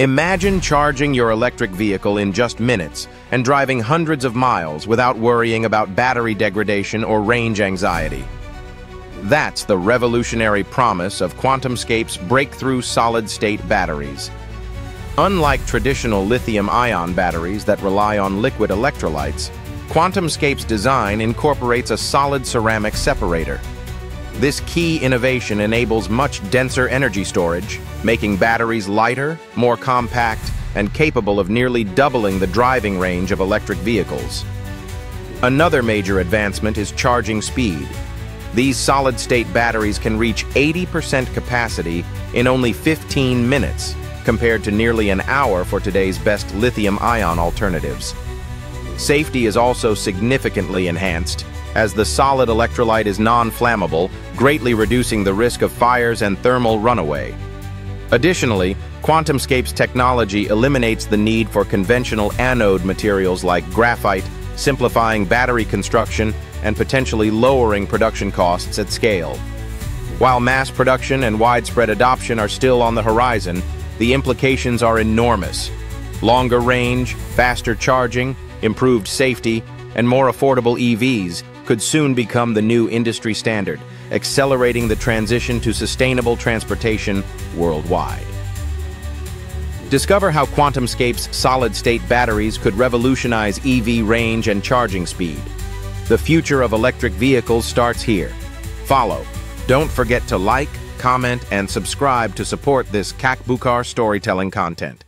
Imagine charging your electric vehicle in just minutes and driving hundreds of miles without worrying about battery degradation or range anxiety. That's the revolutionary promise of QuantumScape's breakthrough solid-state batteries. Unlike traditional lithium-ion batteries that rely on liquid electrolytes, QuantumScape's design incorporates a solid ceramic separator. This key innovation enables much denser energy storage, making batteries lighter, more compact, and capable of nearly doubling the driving range of electric vehicles. Another major advancement is charging speed. These solid-state batteries can reach 80% capacity in only 15 minutes, compared to nearly an hour for today's best lithium-ion alternatives. Safety is also significantly enhanced, as the solid electrolyte is non-flammable, greatly reducing the risk of fires and thermal runaway. Additionally, QuantumScape's technology eliminates the need for conventional anode materials like graphite, simplifying battery construction and potentially lowering production costs at scale. While mass production and widespread adoption are still on the horizon, the implications are enormous. Longer range, faster charging, improved safety, and more affordable EVs could soon become the new industry standard, accelerating the transition to sustainable transportation worldwide. Discover how QuantumScape's solid-state batteries could revolutionize EV range and charging speed. The future of electric vehicles starts here. Follow. Don't forget to like, comment, and subscribe to support this Cak Bukar storytelling content.